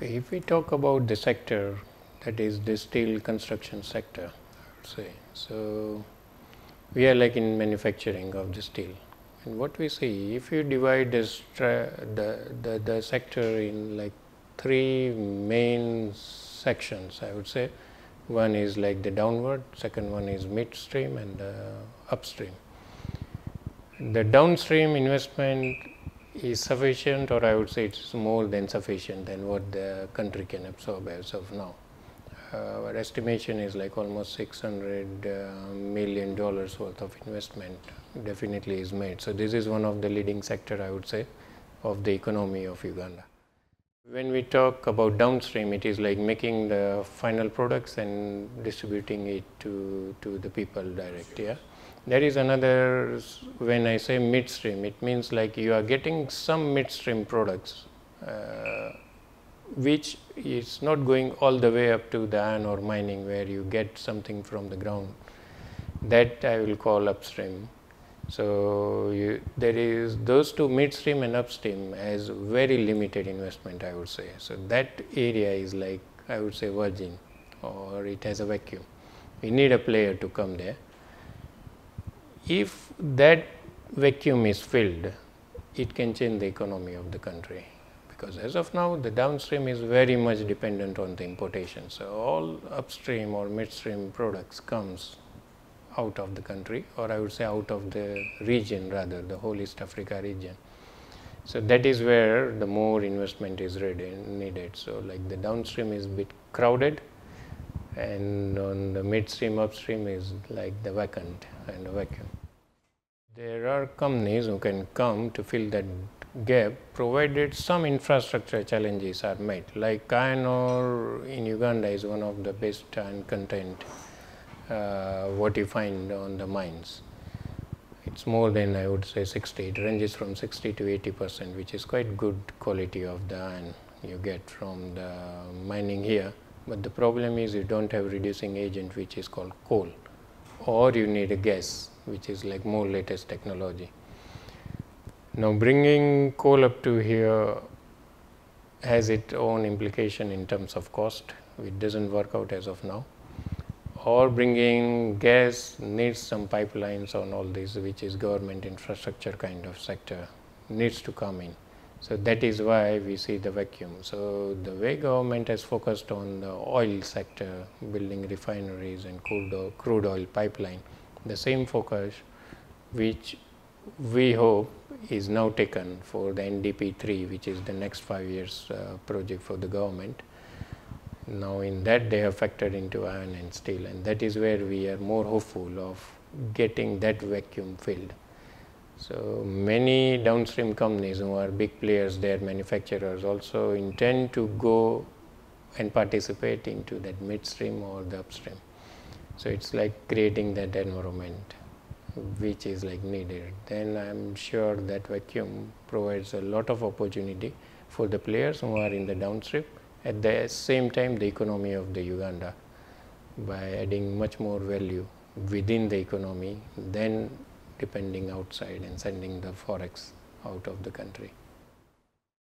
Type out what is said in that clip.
If we talk about the sector, that is the steel construction sector, I would say. So, we are like in manufacturing of the steel. And what we see, if you divide this the, the, the sector in like three main sections, I would say. One is like the downward, second one is midstream and the upstream. The downstream investment is sufficient or I would say it's more than sufficient than what the country can absorb as of now. Uh, our estimation is like almost 600 uh, million dollars worth of investment definitely is made. So, this is one of the leading sector I would say of the economy of Uganda. When we talk about downstream, it is like making the final products and distributing it to, to the people direct. Yeah. There is another, when I say midstream, it means like you are getting some midstream products uh, which is not going all the way up to the iron ore mining where you get something from the ground. That I will call upstream. So, you, there is those two midstream and upstream has very limited investment I would say. So, that area is like I would say virgin or it has a vacuum. We need a player to come there. If that vacuum is filled, it can change the economy of the country because as of now the downstream is very much dependent on the importation. So, all upstream or midstream products comes out of the country or I would say out of the region rather the whole East Africa region. So, that is where the more investment is ready, needed. So, like the downstream is a bit crowded and on the midstream upstream is like the vacant and a vacuum. There are companies who can come to fill that gap provided some infrastructure challenges are met like iron ore in Uganda is one of the best iron content uh, what you find on the mines. It's more than I would say 60, it ranges from 60 to 80 percent which is quite good quality of the iron you get from the mining here. But the problem is you do not have reducing agent which is called coal or you need a gas which is like more latest technology. Now bringing coal up to here has its own implication in terms of cost, it does not work out as of now or bringing gas needs some pipelines on all this which is government infrastructure kind of sector needs to come in. So, that is why we see the vacuum. So, the way government has focused on the oil sector building refineries and crude oil, crude oil pipeline the same focus which we hope is now taken for the NDP 3 which is the next 5 years uh, project for the government now, in that they have factored into iron and steel and that is where we are more hopeful of getting that vacuum filled. So, many downstream companies who are big players, their manufacturers also intend to go and participate into that midstream or the upstream. So, it is like creating that environment which is like needed. Then I am sure that vacuum provides a lot of opportunity for the players who are in the downstream at the same time the economy of the Uganda by adding much more value within the economy than depending outside and sending the forex out of the country.